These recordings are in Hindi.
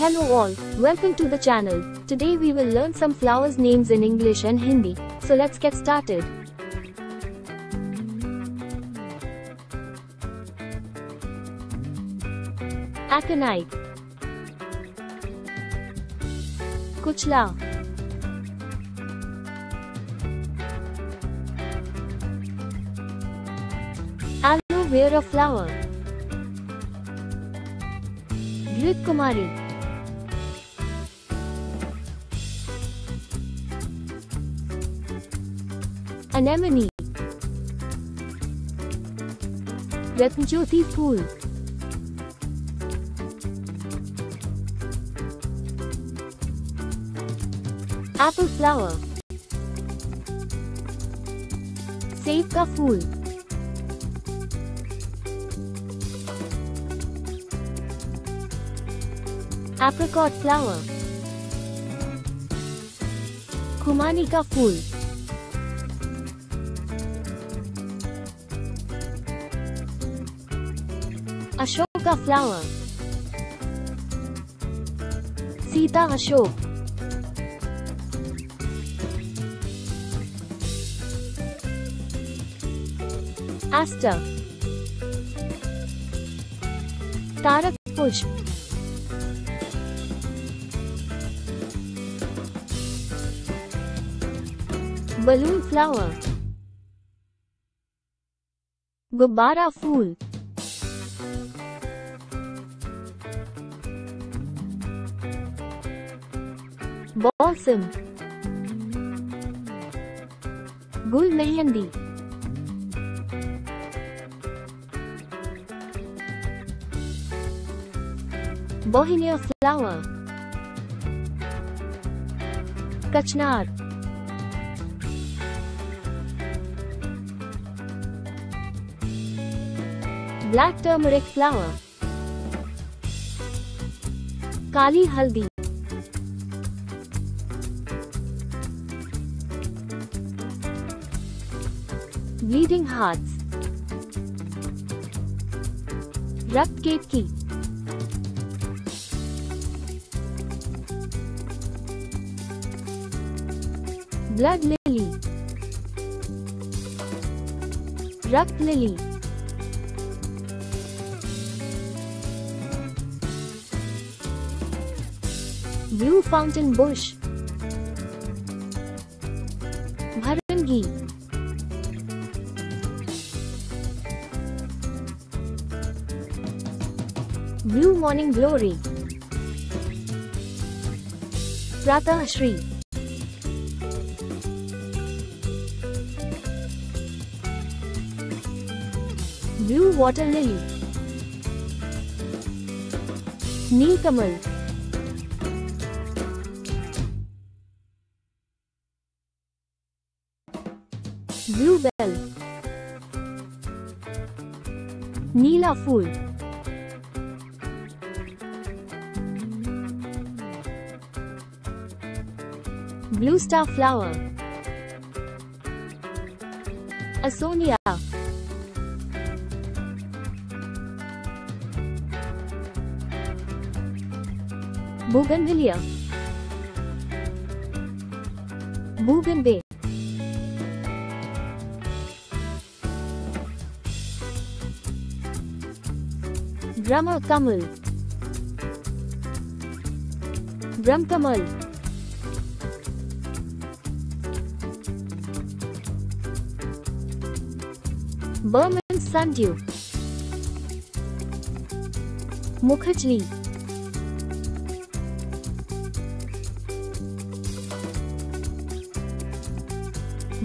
Hello all, welcome to the channel. Today we will learn some flowers names in English and Hindi. So let's get started. Aconite Kuchla Aloe vera flower Grit Kumari Anemone. Ratnjyoti Pool Apple Flower Save Ka Fool Apricot Flower Kumani Ka Fool Ashoka flower Sita अशोक एस्टर तारक पुष्प बलून फ्लावर गुब्बारा फूल बॉल्सम गुल मेहंदी बोहिनिया फ्लावर कचनार ब्लैक टर्मरिक फ्लावर काली हल्दी ब्लीडिंग हार्ट्स रक्त केतकी ब्लड लिली रक्त lily blue fountain bush blue morning glory प्रातः श्री ब्लू वाटर लिली नीलकमल blue bell Blue star flower. Asonia. Bougainvillea. Bougainville. Drummer Kamal. Brahma Kamal. Sundew Mukhajli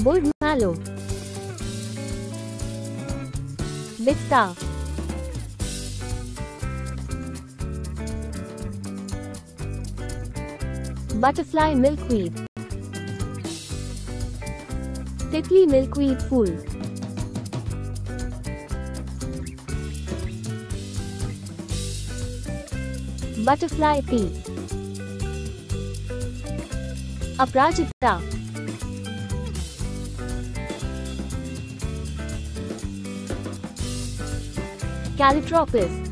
Bull Mallow Vista Butterfly milkweed Titli milkweed फूल बटरफ्लाई पी। अपराजिता। कैलिट्रोपिस।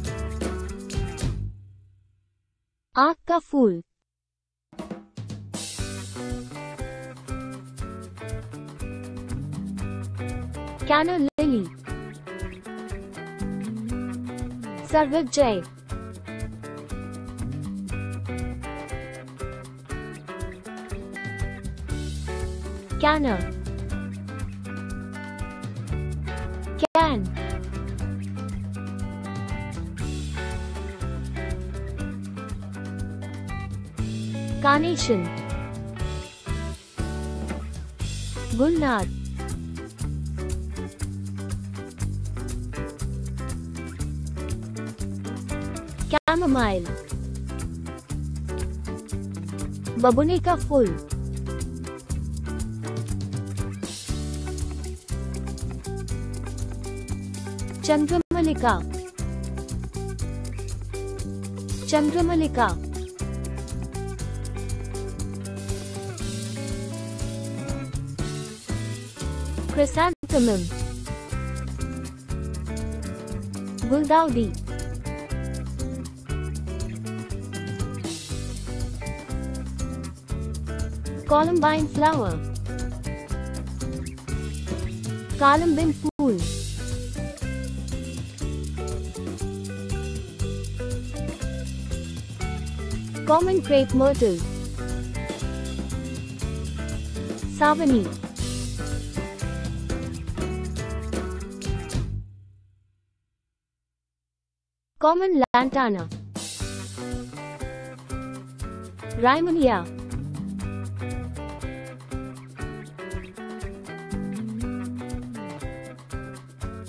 आग का फूल। कैनल लिली सर्वज जय Canna Can Carnation Gulnar Chamomile बबुने का Chandramalika Chandramalika Chrysanthemum Guldaudi Columbine flower Columbine pool Common crepe myrtle. Savani. Common lantana. Rhymonia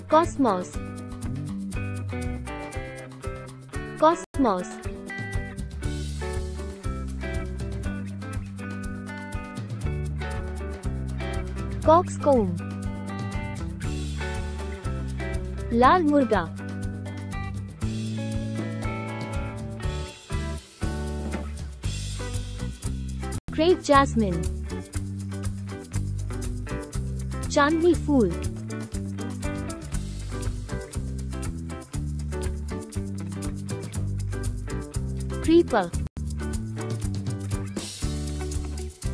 Cosmos. Cosmos Coxcomb लाल मुर्गा क्रेप जैस्मिन चांदनी फूल creeper.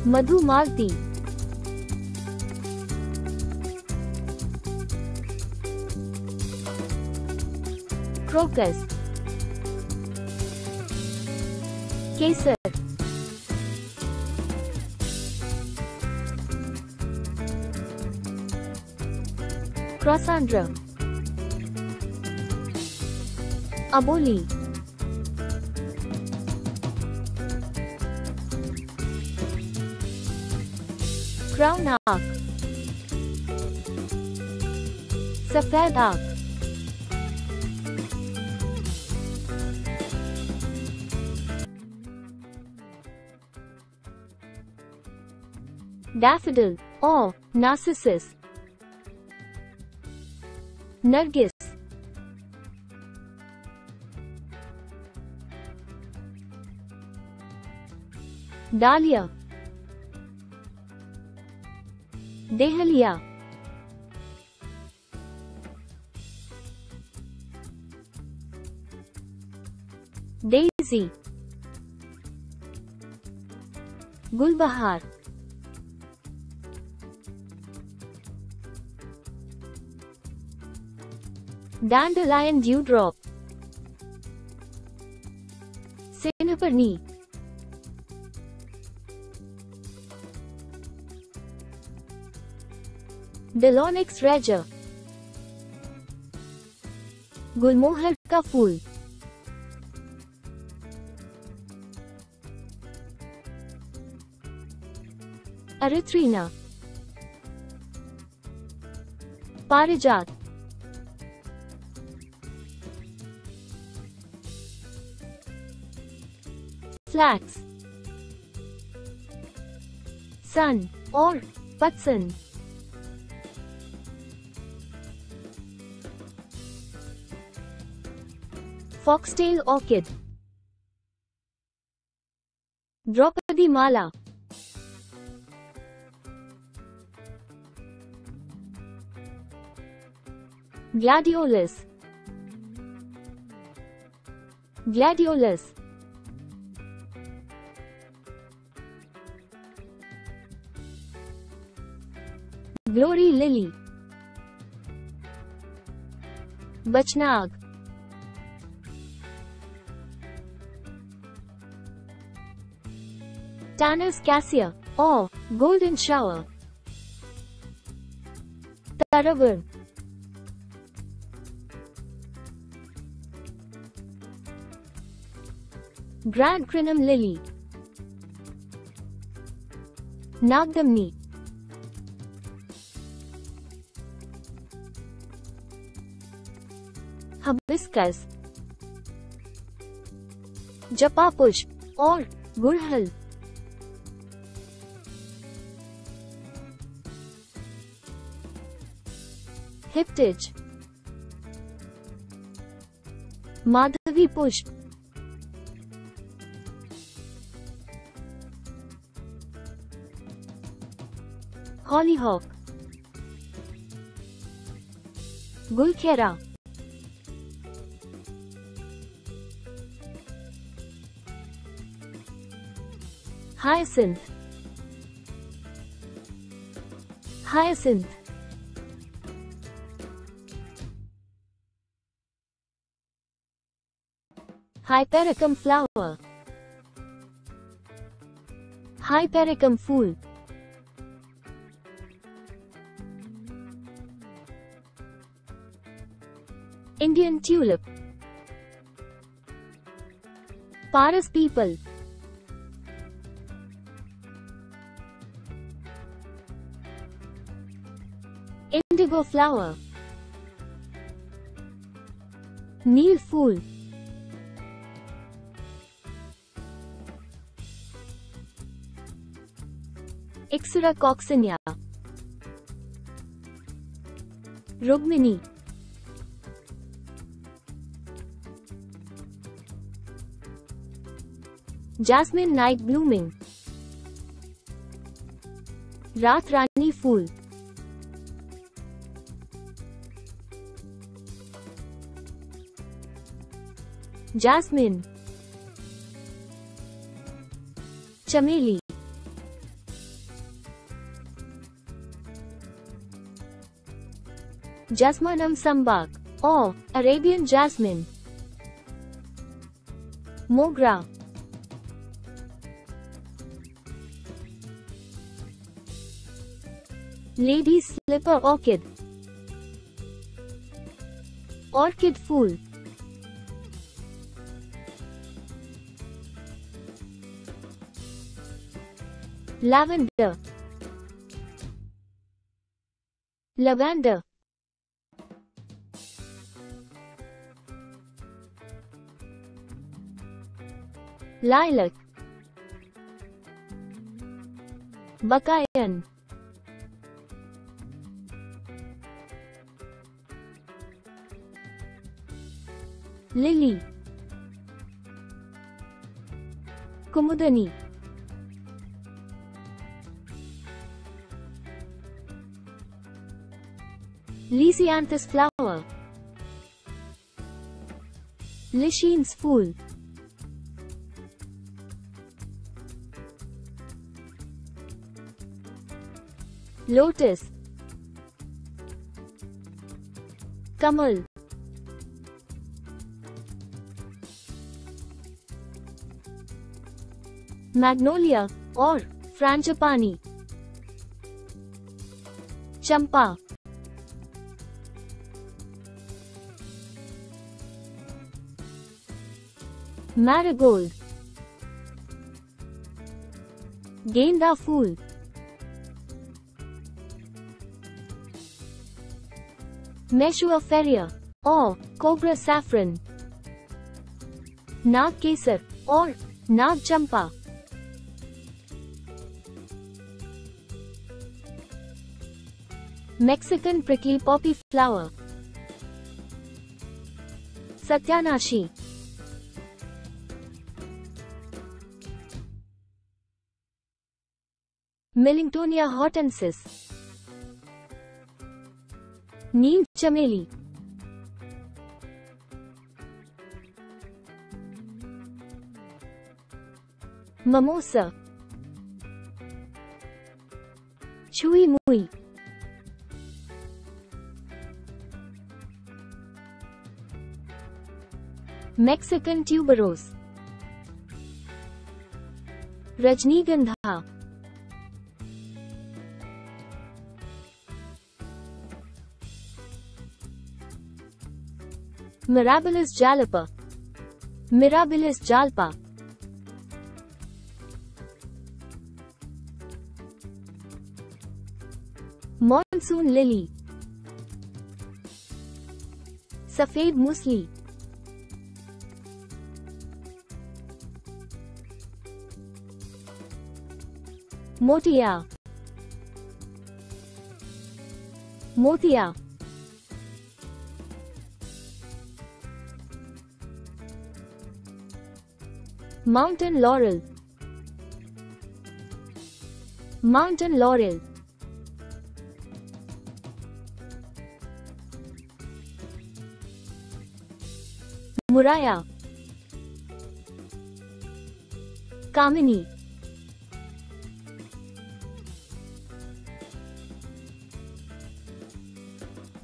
मधुमालती crocus केसर Crossandra Aboli Crown arc सफेद आँख daffodil or narcissus Nargis Dahlia Dahlia Daisy Gulbahar Dandelion dewdrop Cinnamon Delonix regia गुलमोहर का फूल अरिथ्रीना पारिजात flax, sun, or Patsan. Foxtail orchid, Draupadi mala. Gladiolus. Gladiolus. Glory lily. Bachnag. Tanner's cassia or golden shower. Taravar. Grand crinum lily. Nagdamni. Hibiscus जपा पुष्प और गुड़हल हिप्टिज माधवी पुष्प हॉलीहॉक गुलखेरा Hyacinth. Hyacinth. Hypericum flower. Hypericum fool. Indian tulip. Paris people. Indigo flower. Neil fool. Ixora coccinea. Rugmini. Jasmine night blooming. Raat Rani fool. Jasmine चमेली जैस्मनम संबाग और अरेबियन जैस्मिन मोगरा लेडीज़ स्लिपर ऑर्किड ऑर्किड फूल Lavender. Lavender. Lilac. Bakayan. Lily. Kumudani. Lysianthus flower. Lachines fool. Lotus. Kamal. Magnolia or Frangipani. Champa. Marigold. Gainda fool. Meshua feria or Cobra saffron. Nag kesar or Nag champa. Mexican prickly poppy flower. Satyanashi. Millingtonia hortensis नीम चमेली ममोसा छुई मुई मेक्सिकन ट्यूबरोस रजनीगंधा Mirabilis jalapa Mirabilis jalpa Monsoon lily सफ़ेद मूसली मोतिया मोतिया Mountain laurel. Mountain laurel. Muraya. Kamini.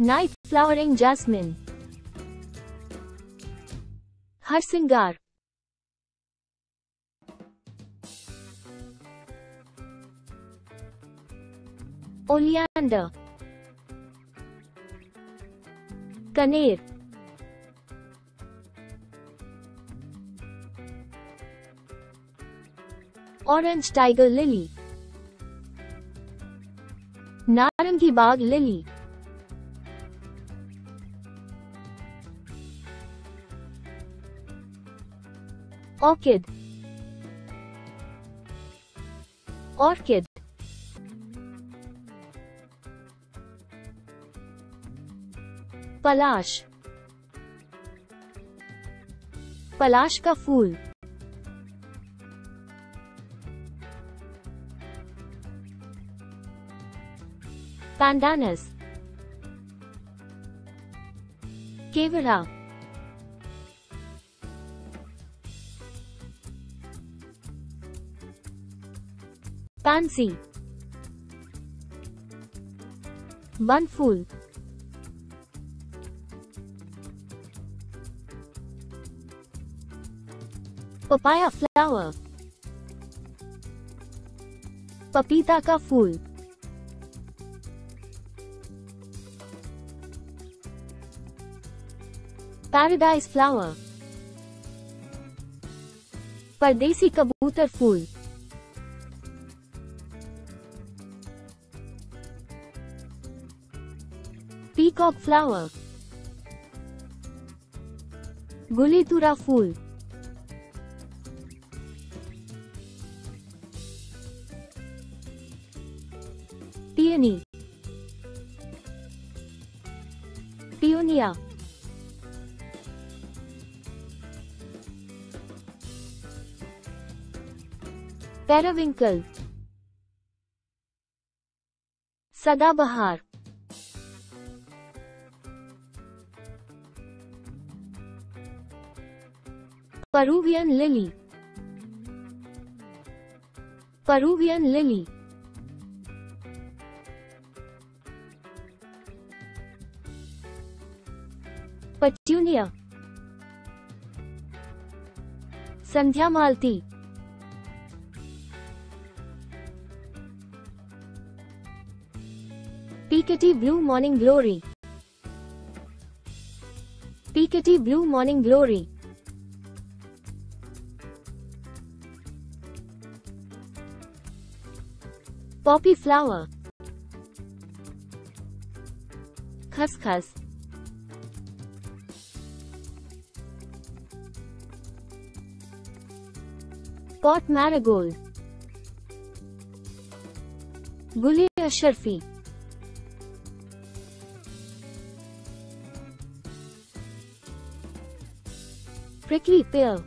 Night flowering jasmine. Harsingar. ओलियांडर कनेर ऑरेंज टाइगर लिली नारंगी बाग लिली ऑर्किड ऑर्किड पलाश। पलाश का फूल। पैंडानस केवड़ा। पैंसी बनफूल पपाया फ्लावर पपीता का फूल पैराडाइज फ्लावर परदेसी कबूतर फूल पीकॉक फ्लावर गुलीतुरा फूल पियनी पियोनिया पैराविंकल सदाबहार Peruvian lily Peruvian lily Petunia Sandhya Malti Peekity Blue Morning Glory Peekity Blue Morning Glory Poppy Flower Khaskhas khas. Scott Marigold. Guli Ashrafi Prickly Pear.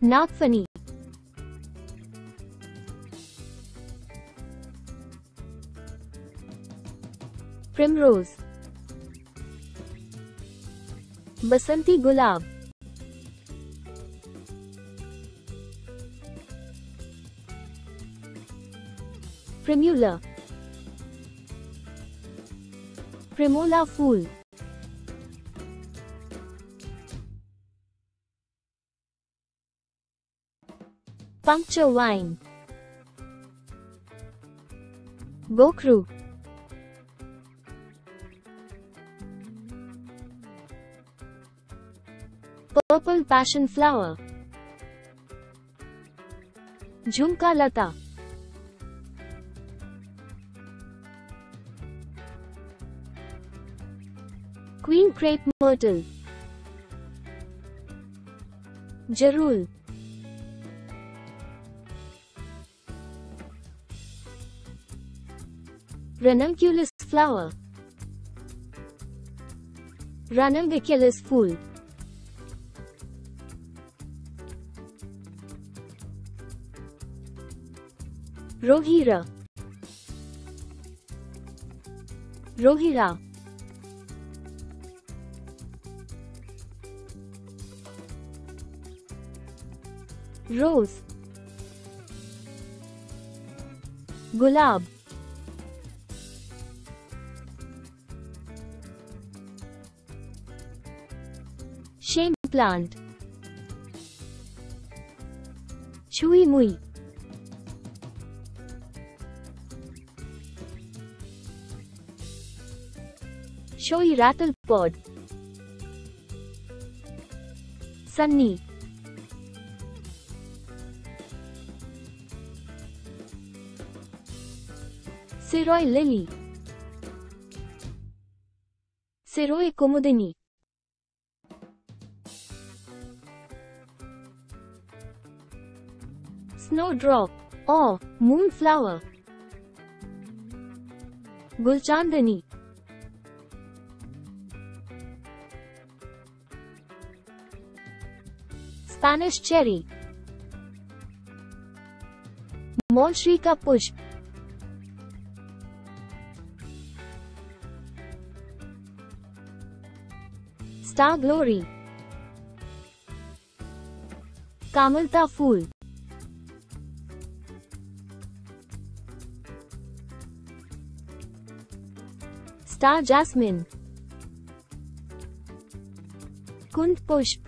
Nagfani Primrose. Basanti Gulab. Primula Primula fool Puncture wine Bokru Purple passion flower Jhumka lata crepe myrtle, Jarul. Ranunculus flower. Ranunculus fool. Rohira. Rohira. Rose. गुलाब। Shame plant. छुई मुई। शोई रैटल पॉड सन्नी। Siroy lily. Siroy kumudini. Snowdrop or moonflower. Gulchandani. Spanish cherry. Monshri ka pushp. Star glory. कामलता फूल। Star jasmine. कुंद पुष्प।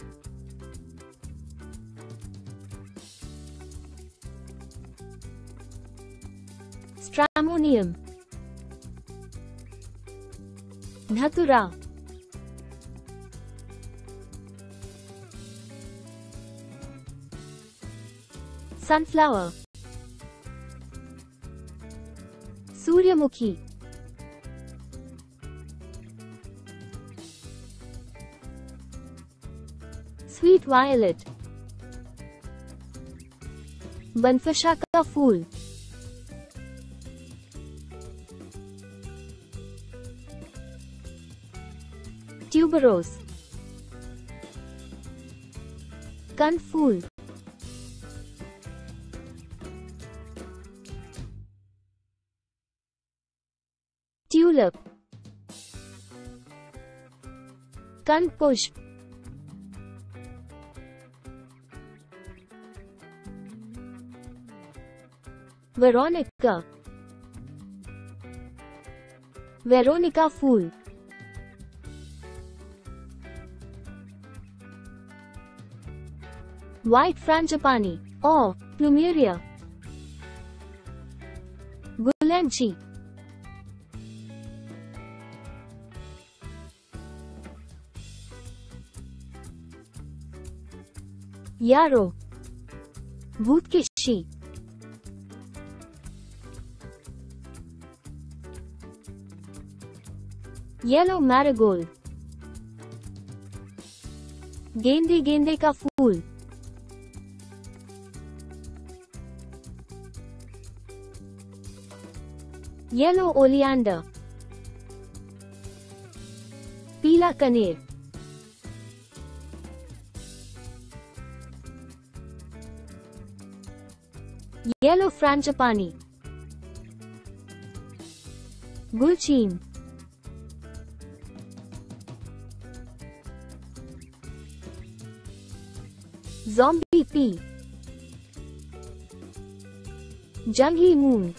स्ट्रामोनियम। धतुरा। Sunflower. Suryamukhi Sweet Violet. Banfasha ka Fool Tuberose. Gun Fool Philip Veronica. Veronica Fool White Frangipani. Or Plumeria. Gulanchi. यारो भूत के शी। येलो मैरगोल गेंदे गेंदे का फूल। येलो ओलियंडर पीला कनेर। Yellow frangipani. Gulchin. Zombie pea. Junghee moon.